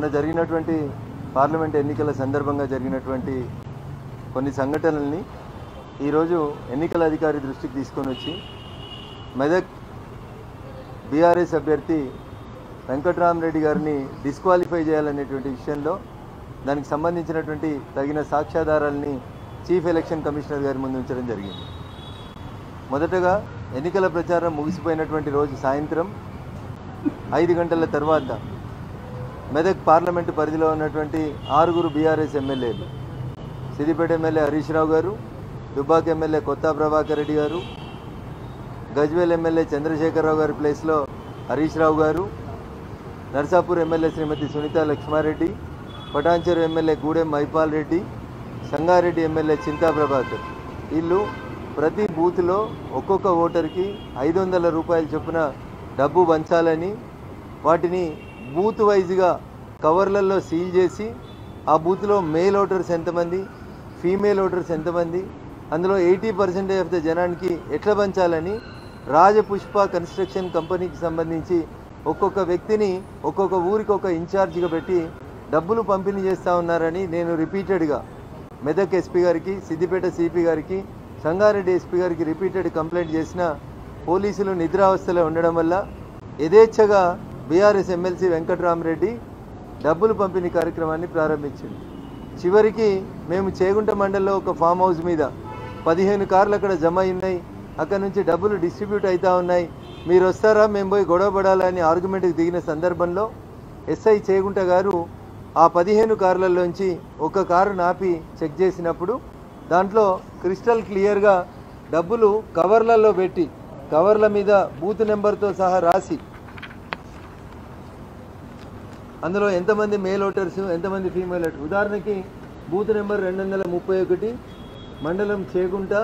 మొన్న జరిగినటువంటి పార్లమెంట్ ఎన్నికల సందర్భంగా జరిగినటువంటి కొన్ని సంఘటనల్ని ఈరోజు ఎన్నికల అధికారి దృష్టికి తీసుకొని వచ్చి మెదక్ బీఆర్ఎస్ అభ్యర్థి వెంకట్రామరెడ్డి గారిని డిస్క్వాలిఫై చేయాలనేటువంటి విషయంలో దానికి సంబంధించినటువంటి తగిన సాక్ష్యాధారాలని చీఫ్ ఎలక్షన్ కమిషనర్ గారి ముందు ఉంచడం జరిగింది. మొదటగా ఎన్నికల ప్రచారం ముగిసిపోయినటువంటి రోజు సాయంత్రం ఐదు గంటల తర్వాత మెదక్ పార్లమెంటు పరిధిలో ఉన్నటువంటి ఆరుగురు బీఆర్ఎస్ ఎమ్మెల్యేలు. సిద్దిపేట ఎమ్మెల్యే హరీష్ రావు గారు దుబ్బాక్ ఎమ్మెల్యే కొత్త ప్రభాకర్ రెడ్డి గారు గజ్వేల్ ఎమ్మెల్యే చంద్రశేఖరరావు గారి ప్లేస్లో హరీష్ రావు గారు Narsapur MLA Shrimati Sunitha Laxma Reddy Patancheru MLA Gudem Mahipal Reddy Sangareddy MLA Chinta Prabhakar. వీళ్ళు ప్రతి బూత్లో ఒక్కొక్క ఓటర్కి ఐదు వందల రూపాయలు చొప్పున డబ్బు పంచాలని వాటిని బూత్ వైజ్గా కవర్లలో సీల్ చేసి ఆ బూత్లో మేల్ ఓటర్స్ ఎంతమంది ఫీమేల్ ఓటర్స్ ఎంతమంది అందులో ఎయిటీ పర్సెంటేజ్ ఆఫ్ ద జనానికి ఎట్లా పంచాలని రాజపుష్ప కన్స్ట్రక్షన్ కంపెనీకి సంబంధించి ఒక్కొక్క వ్యక్తిని ఒక్కొక్క ఊరికి ఒక ఇన్ఛార్జిగా పెట్టి డబ్బులు పంపిణీ చేస్తూ ఉన్నారని నేను రిపీటెడ్గా మెదక్ ఎస్పీ గారికి సిద్దిపేట సిపి గారికి సంగారెడ్డి ఎస్పీ గారికి రిపీటెడ్ కంప్లైంట్ చేసిన పోలీసులు నిద్రావస్థలో ఉండడం వల్ల యథేచ్ఛగా బీఆర్ఎస్ ఎమ్మెల్సీ వెంకట్రామరెడ్డి డబ్బులు పంపిణీ కార్యక్రమాన్ని ప్రారంభించింది. చివరికి మేము చేగుంట మండలంలో ఒక ఫామ్ హౌస్ మీద పదిహేను కార్లు అక్కడ జమ అయి ఉన్నాయి అక్కడ నుంచి డబ్బులు డిస్ట్రిబ్యూట్ అవుతూ ఉన్నాయి. మీరు వస్తారా? మేము పోయి గొడవ పడాలని ఆర్గ్యుమెంట్కి దిగిన సందర్భంలో ఎస్ఐ చేగుంట గారు ఆ పదిహేను కార్లలోంచి ఒక కారు నాపి చెక్ చేసినప్పుడు దాంట్లో క్రిస్టల్ క్లియర్గా డబ్బులు కవర్లలో పెట్టి కవర్ల మీద బూత్ నెంబర్తో సహా రాసి అందులో ఎంతమంది మేల్ ఓటర్స్ ఎంతమంది ఫీమేల్ ఓటర్స్ ఉదాహరణకి బూత్ నెంబర్ రెండు వందల ముప్పై ఒకటి మండలం చేగుంట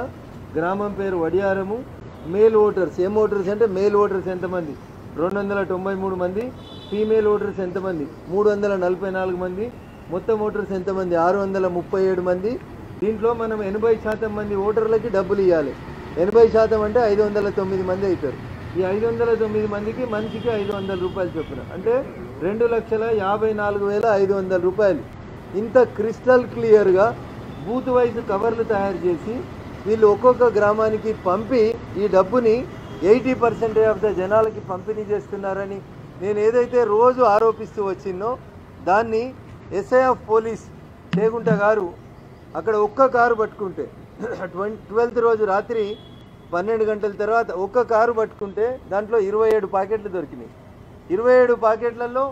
గ్రామం పేరు వడియారము మేల్ ఓటర్స్ ఏం ఓటర్స్ అంటే మేల్ ఓటర్స్ ఎంతమంది? రెండు వందల తొంభై మూడు మంది. ఫీమేల్ ఓటర్స్ ఎంతమంది? మూడు వందల నలభై నాలుగు మంది. మొత్తం ఓటర్స్ ఎంతమంది? ఆరు వందల ముప్పై ఏడు మంది. దీంట్లో మనం ఎనభై శాతం మంది ఓటర్లకి డబ్బులు ఇవ్వాలి ఎనభై శాతం అంటే ఐదు వందల తొమ్మిది మంది అవుతారు. ఈ ఐదు వందల తొమ్మిది మందికి మనిషికి ఐదు వందల రూపాయలు చొప్పున. అంటే రెండు లక్షల యాభై నాలుగు వేల ఐదు వందల రూపాయలు. ఇంత క్రిస్టల్ క్లియర్గా బూత్ వైజ్ కవర్లు తయారు చేసి వీళ్ళు ఒక్కొక్క గ్రామానికి పంపి ఈ డబ్బుని ఎయిటీ పర్సెంటేజ్ ఆఫ్ ద జనాలకి పంపిణీ చేస్తున్నారని నేను ఏదైతే రోజు ఆరోపిస్తూ వచ్చిందో దాన్ని ఎస్ఐ ఆఫ్ పోలీస్ చేగుంట గారు అక్కడ ఒక్క కారు పట్టుకుంటే ట్వంటీ ట్వెల్త్ రోజు రాత్రి పన్నెండు గంటల తర్వాత ఒక్క కారు పట్టుకుంటే దాంట్లో ఇరవై ఏడు ప్యాకెట్లు దొరికినాయి. ఇరవై ఏడు ప్యాకెట్లలో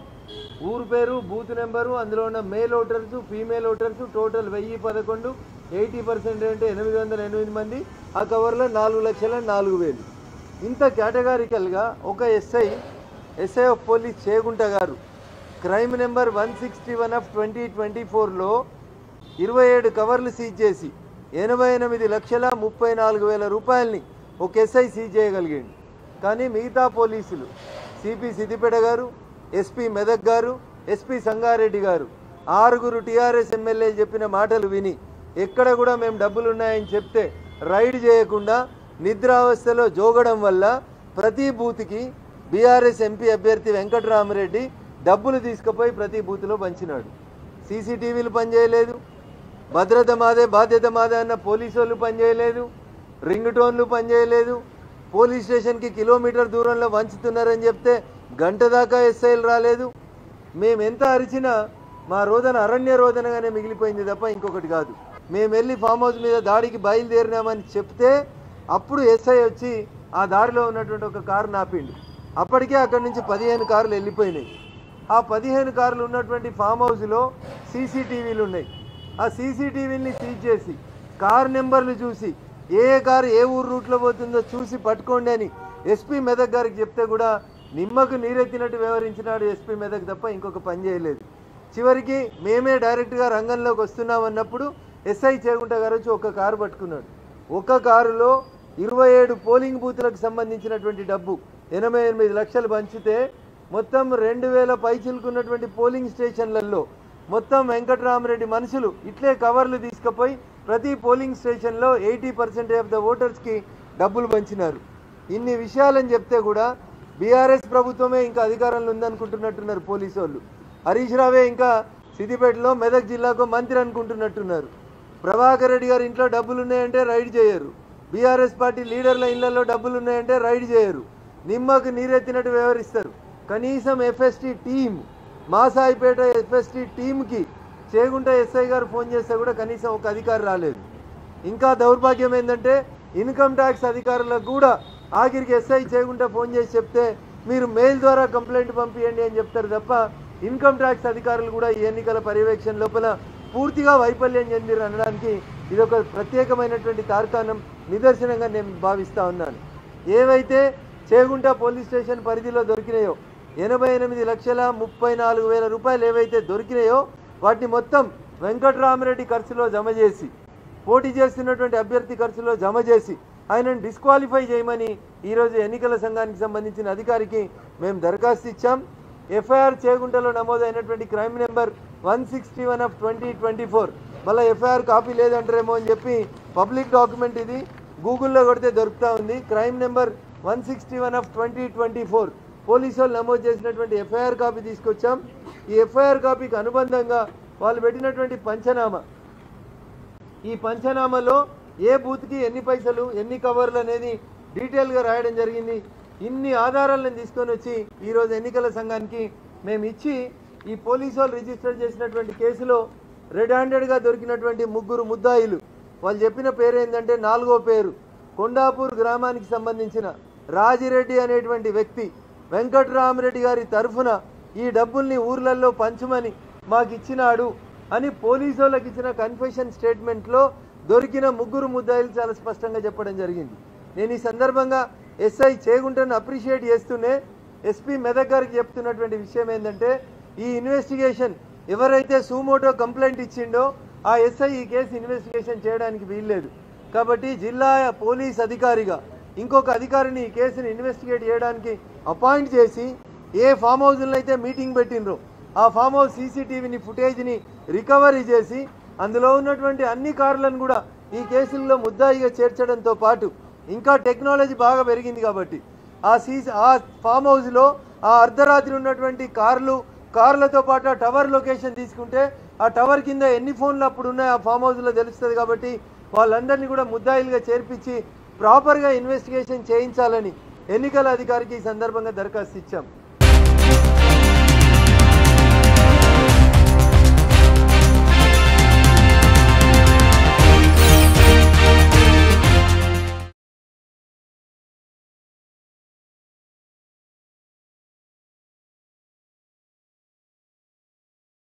ఊరు పేరు బూత్ నెంబరు అందులో ఉన్న male voters female voters total వెయ్యి పదకొండు ఎయిటీ పర్సెంట్ అంటే ఎనిమిది వందల ఎనిమిది మంది. ఆ కవర్లో నాలుగు లక్షల నాలుగు వేలు. ఇంత కేటగారికల్గా ఒక SI SI of police Chegunta గారు crime number one sixty one of twenty twenty ఫోర్లో ఇరవై ఏడు కవర్లు సీజ్ చేసి ఎనభై ఎనిమిది లక్షల ముప్పై నాలుగు వేల రూపాయలని ఒక ఎస్ఐ సీజ్ చేయగలిగాడు. కానీ మిగతా పోలీసులు సిపి సిద్దిపేట గారు ఎస్పీ మెదక్ గారు ఎస్పీ సంగారెడ్డి గారు. ఆరుగురు టీఆర్ఎస్ ఎమ్మెల్యేలు చెప్పిన మాటలు విని ఎక్కడ కూడా మేము డబ్బులు ఉన్నాయని చెప్తే రైడ్ చేయకుండా నిద్రావస్థలో జోగడం వల్ల ప్రతి బూత్కి బీఆర్ఎస్ ఎంపీ అభ్యర్థి వెంకటరామరెడ్డి డబ్బులు తీసుకుపోయి ప్రతి బూత్లో పంచినాడు. సీసీటీవీలు పనిచేయలేదు. భద్రత మాదే బాధ్యత మాదే అన్న పోలీసు వాళ్ళు పనిచేయలేదు. రింగ్ టోన్లు పనిచేయలేదు. పోలీస్ స్టేషన్కి కిలోమీటర్ దూరంలో వంచుతున్నారని చెప్తే గంట దాకా ఎస్ఐలు రాలేదు. మేము ఎంత అరిచినా మా రోదన అరణ్య రోదనగానే మిగిలిపోయింది తప్ప ఇంకొకటి కాదు. మేము వెళ్ళి ఫామ్ హౌస్ మీద దాడికి బయలుదేరినామని చెప్తే అప్పుడు ఎస్ఐ వచ్చి ఆ దారిలో ఉన్నటువంటి ఒక కారు నాపిండు. అప్పటికే అక్కడి నుంచి పదిహేను కార్లు వెళ్ళిపోయినాయి. ఆ పదిహేను కార్లు ఉన్నటువంటి ఫామ్ హౌస్లో సీసీటీవీలు ఉన్నాయి. ఆ సీసీటీవీని సీజ్ చేసి కార్ నెంబర్లు చూసి ఏ కారు ఏ ఊరు రూట్లో పోతుందో చూసి పట్టుకోండి అని ఎస్పీ మెదక్ గారికి చెప్తే కూడా నిమ్మకు నీరెత్తినట్టు వ్యవహరించినాడు ఎస్పీ మెదక్ తప్ప ఇంకొక పని చేయలేదు. చివరికి మేమే డైరెక్ట్గా రంగంలోకి వస్తున్నాం అన్నప్పుడు ఎస్ఐ చేగుంట గారు వచ్చి ఒక కారు పట్టుకున్నాడు. ఒక కారులో ఇరవై ఏడు పోలింగ్ బూత్లకు సంబంధించినటువంటి డబ్బు ఎనభై ఎనిమిది లక్షలు పంచితే మొత్తం రెండు వేల పైచిలుకున్నటువంటి పోలింగ్ స్టేషన్లలో మొత్తం వెంకటరామరెడ్డి మనుషులు ఇట్లే కవర్లు తీసుకుపోయి ప్రతి పోలింగ్ స్టేషన్లో ఎయిటీ పర్సెంటేజ్ ఆఫ్ ద ఓటర్స్కి డబ్బులు పంచినారు. ఇన్ని విషయాలని చెప్తే కూడా బీఆర్ఎస్ ప్రభుత్వమే ఇంకా అధికారంలో ఉందనుకుంటున్నట్టున్నారు పోలీసు వాళ్ళు. హరీష్ రావే ఇంకా సిద్దిపేటలో మెదక్ జిల్లాకు మంత్రి అనుకుంటున్నట్టున్నారు. ప్రభాకర్ రెడ్డి గారి ఇంట్లో డబ్బులు ఉన్నాయంటే రైడ్ చేయరు. బీఆర్ఎస్ పార్టీ లీడర్ల ఇళ్ళలో డబ్బులు ఉన్నాయంటే రైడ్ చేయరు. నిమ్మకు నీరెత్తినట్టు వ్యవహరిస్తారు. కనీసం ఎఫ్ఎస్టీ టీం మాసాయిపేట ఎఫ్ఎస్టీ టీంకి చేగుంట ఎస్ఐ గారు ఫోన్ చేస్తే కూడా కనీసం ఒక అధికారి రాలేదు. ఇంకా దౌర్భాగ్యం ఏంటంటే ఇన్కమ్ ట్యాక్స్ అధికారులకు కూడా ఆఖరికి ఎస్ఐ చేయగుంట ఫోన్ చేసి చెప్తే మీరు మెయిల్ ద్వారా కంప్లైంట్ పంపించండి అని చెప్తారు తప్ప ఇన్కమ్ ట్యాక్స్ అధికారులు కూడా ఈ ఎన్నికల పర్యవేక్షణ లోపల పూర్తిగా వైఫల్యం చెందిరు అనడానికి ఇది ఒక ప్రత్యేకమైనటువంటి తార్కాణం నిదర్శనంగా నేను భావిస్తా ఉన్నాను. ఏవైతే చేగుంట పోలీస్ స్టేషన్ పరిధిలో దొరికినాయో ఎనభై ఎనిమిది లక్షల ముప్పై నాలుగు వేల రూపాయలు ఏవైతే దొరికినాయో వాటిని మొత్తం వెంకటరామరెడ్డి ఖర్చులో జమ చేసి పోటీ చేస్తున్నటువంటి అభ్యర్థి ఖర్చులో జమ చేసి ఆయనను డిస్క్వాలిఫై చేయమని ఈరోజు ఎన్నికల సంఘానికి సంబంధించిన అధికారికి మేము దరఖాస్తు ఇచ్చాం. ఎఫ్ఐఆర్ చేగుంటలో నమోదైనటువంటి crime number one sixty one of twenty twenty four. మళ్ళీ ఎఫ్ఐఆర్ కాపీ లేదంటారేమో అని చెప్పి పబ్లిక్ డాక్యుమెంట్ ఇది. గూగుల్లో కొడితే దొరుకుతూ ఉంది. Crime number one sixty one of twenty twenty four. Police వాళ్ళు నమోదు చేసినటువంటి ఎఫ్ఐఆర్ కాపీ తీసుకొచ్చాం. ఈ ఎఫ్ఐఆర్ కాపీకి అనుబంధంగా వాళ్ళు పెట్టినటువంటి పంచనామా. ఈ పంచనామాలో ఏ బూత్కి ఎన్ని పైసలు ఎన్ని కవర్లు అనేది డీటెయిల్గా రాయడం జరిగింది. ఇన్ని ఆధారాలను తీసుకొని వచ్చి ఈరోజు ఎన్నికల సంఘానికి మేము ఇచ్చి ఈ పోలీసు వాళ్ళు రిజిస్టర్ చేసినటువంటి కేసులో రెడ్ హ్యాండెడ్గా దొరికినటువంటి ముగ్గురు ముద్దాయిలు. వాళ్ళు చెప్పిన పేరు ఏంటంటే నాలుగో పేరు. కొండాపూర్ గ్రామానికి సంబంధించిన రాజిరెడ్డి అనేటువంటి వ్యక్తి వెంకట్రామరెడ్డి గారి తరఫున ఈ డబ్బుల్ని ఊర్లలో పంచమని మాకు ఇచ్చినాడు అని పోలీసు వాళ్ళకి ఇచ్చిన కన్ఫెషన్ స్టేట్మెంట్లో దొరికిన ముగ్గురు ముద్దాయిలు చాలా స్పష్టంగా చెప్పడం జరిగింది. నేను ఈ సందర్భంగా ఎస్ఐ చేగుంటను అప్రిషియేట్ చేస్తూనే ఎస్పీ మెదక్ గారికి చెప్తున్నటువంటి విషయం ఏంటంటే ఈ ఇన్వెస్టిగేషన్ ఎవరైతే సూమోటో కంప్లైంట్ ఇచ్చిండో ఆ ఎస్ఐ ఈ కేసు ఇన్వెస్టిగేషన్ చేయడానికి వీల్లేదు. కాబట్టి జిల్లా పోలీస్ అధికారిగా ఇంకొక అధికారిని ఈ కేసుని ఇన్వెస్టిగేట్ చేయడానికి అపాయింట్ చేసి ఏ ఫామ్ హౌస్లో అయితే మీటింగ్ పెట్టినరు ఆ ఫామ్ హౌస్ సీసీటీవీని ఫుటేజ్ని రికవరీ చేసి అందులో ఉన్నటువంటి అన్ని కార్లను కూడా ఈ కేసుల్లో ముద్దాయిగా చేర్చడంతో పాటు ఇంకా టెక్నాలజీ బాగా పెరిగింది కాబట్టి ఆ సీసీ ఆ ఫామ్ హౌస్లో ఆ అర్ధరాత్రి ఉన్నటువంటి కార్లు కార్లతో పాటు ఆ టవర్ లొకేషన్ తీసుకుంటే ఆ టవర్ కింద ఎన్ని ఫోన్లు అప్పుడు ఉన్నాయో ఆ ఫామ్ హౌస్లో తెలుస్తుంది కాబట్టి వాళ్ళందరినీ కూడా ముద్దాయిలుగా చేర్పించి ప్రాపర్గా ఇన్వెస్టిగేషన్ చేయించాలని ఎన్నికల అధికారికి ఈ సందర్భంగా దరఖాస్తు ఇచ్చాం.